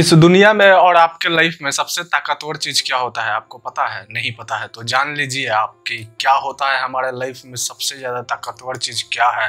इस दुनिया में और आपके लाइफ में सबसे ताकतवर चीज़ क्या होता है? आपको पता है? नहीं पता है? तो जान लीजिए आप कि क्या होता है हमारे लाइफ में सबसे ज़्यादा ताकतवर चीज़ क्या है?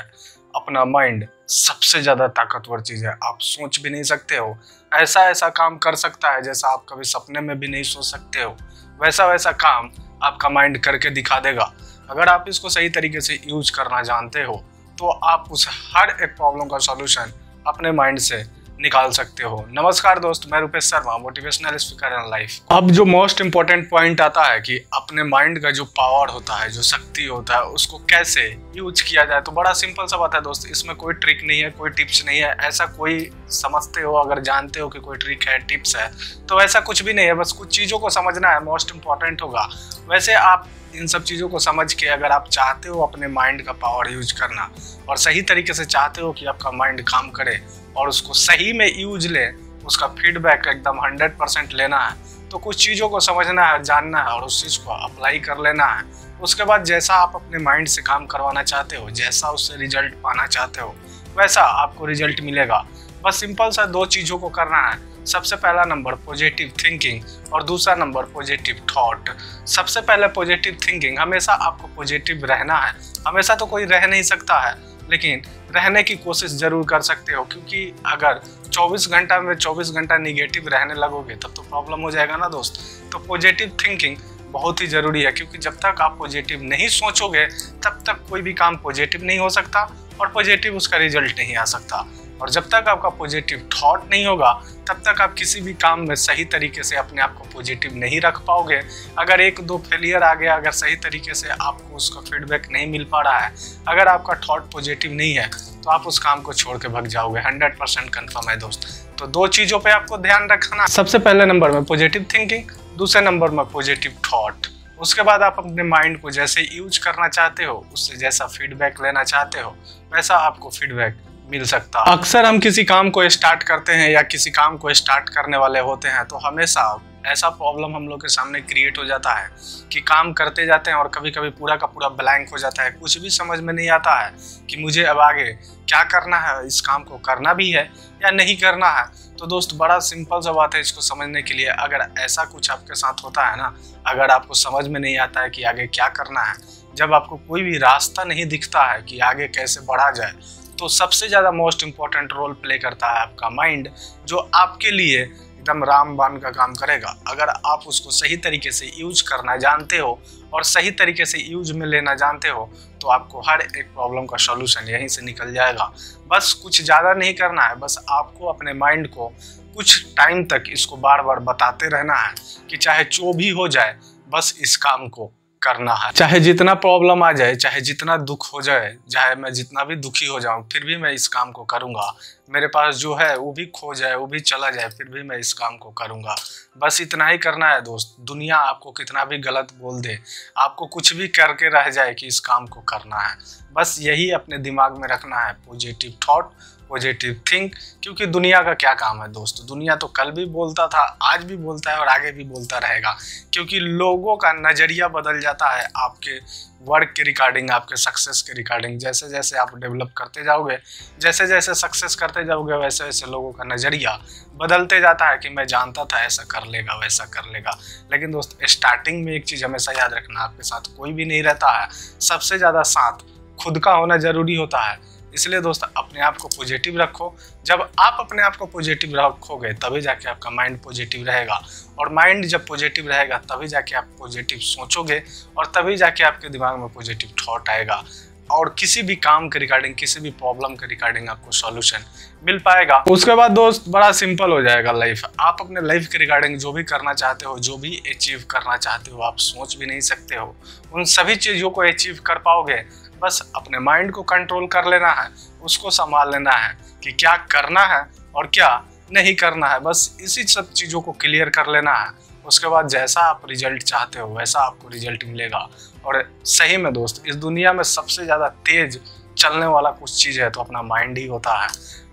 अपना माइंड सबसे ज़्यादा ताकतवर चीज़ है। आप सोच भी नहीं सकते हो। ऐसा ऐसा काम कर सकता है जैसा आप कभी सपने में भी नहीं सोच सकते हो। वैसा वैसा काम आपका माइंड करके दिखा देगा। अगर आप इसको सही तरीके से यूज़ करना जानते हो तो आप उस हर एक प्रॉब्लम का सॉल्यूशन अपने माइंड से निकाल सकते हो। नमस्कार दोस्त, मैं Rupesh Sharma motivational speaker in life अब जो मोस्ट इंपॉर्टेंट पॉइंट आता है कि अपने माइंड का जो पावर होता है, जो शक्ति होता है, उसको कैसे यूज़ किया जाए तो बड़ा सिंपल सा बात है दोस्त, इसमें कोई ट्रिक नहीं है, कोई टिप्स नहीं है, ऐसा कोई समझते हो, अगर जानते हो कि कोई ट्रिक है टिप्स है तो ऐसा कुछ भी नहीं है, बस कुछ चीज़ों को समझना है मोस्ट इंपॉर्टेंट होगा। वैसे आप इन सब चीज़ों को समझ के अगर आप चाहते हो अपने माइंड का पावर यूज़ करना, और सही तरीके से चाहते हो कि आपका माइंड काम करे और उसको सही में यूज़ ले, उसका फीडबैक एकदम हंड्रेड परसेंट लेना है तो कुछ चीज़ों को समझना है, जानना है और उस चीज़ को अप्लाई कर लेना है। उसके बाद जैसा आप अपने माइंड से काम करवाना चाहते हो, जैसा उससे रिज़ल्ट पाना चाहते हो, वैसा आपको रिज़ल्ट मिलेगा। बस सिंपल सा दो चीज़ों को करना है। सबसे पहला नंबर पॉजिटिव थिंकिंग और दूसरा नंबर पॉजिटिव थॉट सबसे पहले पॉजिटिव थिंकिंग हमेशा आपको पॉजिटिव रहना है। हमेशा तो कोई रह नहीं सकता है। लेकिन रहने की कोशिश ज़रूर कर सकते हो, क्योंकि अगर 24 घंटा में 24 घंटा निगेटिव रहने लगोगे, तब तो प्रॉब्लम हो जाएगा ना दोस्त? तो पॉजिटिव थिंकिंग बहुत ही ज़रूरी है, क्योंकि जब तक आप पॉजिटिव नहीं सोचोगे, तब तक कोई भी काम पॉजिटिव नहीं हो सकता और पॉजिटिव उसका रिज़ल्ट नहीं आ सकता। और जब तक आपका पॉजिटिव थॉट नहीं होगा, तब तक आप किसी भी काम में सही तरीके से अपने आप को पॉजिटिव नहीं रख पाओगे। अगर एक दो फेलियर आ गया, अगर सही तरीके से आपको उसका फीडबैक नहीं मिल पा रहा है, अगर आपका थॉट पॉजिटिव नहीं है तो आप उस काम को छोड़ के भग जाओगे। हंड्रेड परसेंट कन्फर्म है दोस्त। तो दो चीज़ों पे आपको ध्यान रखना सबसे पहले नंबर में पॉजिटिव थिंकिंग दूसरे नंबर में पॉजिटिव थॉट उसके बाद आप अपने माइंड को जैसे यूज़ करना चाहते हो, उससे जैसा फीडबैक लेना चाहते हो, वैसा आपको फीडबैक मिल सकता। अक्सर हम किसी काम को स्टार्ट करते हैं या किसी काम को स्टार्ट करने वाले होते हैं तो हमेशा ऐसा प्रॉब्लम हम लोग के सामने क्रिएट हो जाता है कि काम करते जाते हैं और कभी कभी पूरा का पूरा ब्लैंक हो जाता है। कुछ भी समझ में नहीं आता है कि मुझे अब आगे क्या करना है, इस काम को करना भी है या नहीं करना है। तो दोस्त, बड़ा सिंपल सा बात है इसको समझने के लिए। अगर ऐसा कुछ आपके साथ होता है ना, अगर आपको समझ में नहीं आता है कि आगे क्या करना है, जब आपको कोई भी रास्ता नहीं दिखता है कि आगे कैसे बढ़ा जाए तो सबसे ज़्यादा मोस्ट इंपॉर्टेंट रोल प्ले करता है आपका माइंड जो आपके लिए एकदम रामबान का काम करेगा। अगर आप उसको सही तरीके से यूज़ करना जानते हो और सही तरीके से यूज़ में लेना जानते हो तो आपको हर एक प्रॉब्लम का सॉल्यूशन यहीं से निकल जाएगा। बस कुछ ज़्यादा नहीं करना है, बस आपको अपने माइंड को कुछ टाइम तक इसको बार बार बताते रहना है कि चाहे जो भी हो जाए, बस इस काम को करना है। चाहे जितना प्रॉब्लम आ जाए, चाहे जितना दुख हो जाए, चाहे मैं जितना भी दुखी हो जाऊँ, फिर भी मैं इस काम को करूँगा। मेरे पास जो है, वो भी खो जाए, वो भी चला जाए, फिर भी मैं इस काम को करूँगा। बस इतना ही करना है दोस्त। दुनिया आपको कितना भी गलत बोल दे, आपको कुछ भी करके रह जाए कि इस काम को करना है। बस यही अपने दिमाग में रखना है पॉजिटिव थॉट पॉजिटिव थिंक क्योंकि दुनिया का क्या काम है दोस्त? दुनिया तो कल भी बोलता था, आज भी बोलता है और आगे भी बोलता रहेगा। क्योंकि लोगों का नज़रिया बदल जाता है आपके वर्क के रिगार्डिंग आपके सक्सेस के रिगार्डिंग जैसे जैसे आप डेवलप करते जाओगे जैसे जैसे सक्सेस करते जाओगे वैसे वैसे लोगों का नज़रिया बदलते जाता है कि मैं जानता था ऐसा कर लेगा, वैसा कर लेगा। लेकिन दोस्त स्टार्टिंग में एक चीज़ हमेशा याद रखना, आपके साथ कोई भी नहीं रहता है। सबसे ज़्यादा साथ खुद का होना ज़रूरी होता है। इसलिए दोस्त, अपने आप को पॉजिटिव रखो। जब आप अपने आप को पॉजिटिव रखोगे, तभी जाके आपका माइंड पॉजिटिव रहेगा। और माइंड जब पॉजिटिव रहेगा, तभी जाके आप पॉजिटिव सोचोगे और तभी जाके आपके दिमाग में पॉजिटिव थॉट आएगा। और किसी भी काम के रिगार्डिंग किसी भी प्रॉब्लम के रिगार्डिंग आपको सॉल्यूशन मिल पाएगा। उसके बाद दोस्त, बड़ा सिंपल हो जाएगा लाइफ आप अपने लाइफ के रिगार्डिंग जो भी करना चाहते हो, जो भी अचीव करना चाहते हो, आप सोच भी नहीं सकते हो। उन सभी चीज़ों को अचीव कर पाओगे। बस अपने माइंड को कंट्रोल कर लेना है, उसको संभाल लेना है कि क्या करना है और क्या नहीं करना है। बस इसी सब चीज़ों को क्लियर कर लेना है। उसके बाद जैसा आप रिज़ल्ट चाहते हो, वैसा आपको रिज़ल्ट मिलेगा। और सही में दोस्त, इस दुनिया में सबसे ज़्यादा तेज चलने वाला कुछ चीज़ है तो अपना माइंड ही होता है।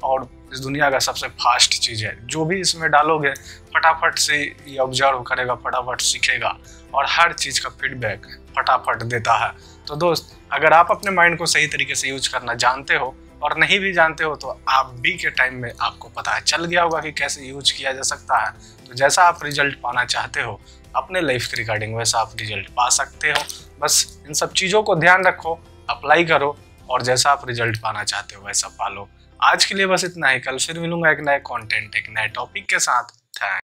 और इस दुनिया का सबसे फास्ट चीज़ है। जो भी इसमें डालोगे, फटाफट से ये ऑब्ज़र्व करेगा, फटाफट सीखेगा और हर चीज़ का फीडबैक फटाफट देता है। तो दोस्त, अगर आप अपने माइंड को सही तरीके से यूज़ करना जानते हो और नहीं भी जानते हो तो आप भी के टाइम में आपको पता है, चल गया होगा कि कैसे यूज़ किया जा सकता है। तो जैसा आप रिज़ल्ट पाना चाहते हो, अपने लाइफ के रिगार्डिंग वैसा आप रिज़ल्ट पा सकते हो। बस इन सब चीज़ों को ध्यान रखो अप्लाई करो और जैसा आप रिज़ल्ट पाना चाहते हो, वैसा पालो। आज के लिए बस इतना ही। कल फिर मिलूँगा एक नए कॉन्टेंट एक नए टॉपिक के साथ।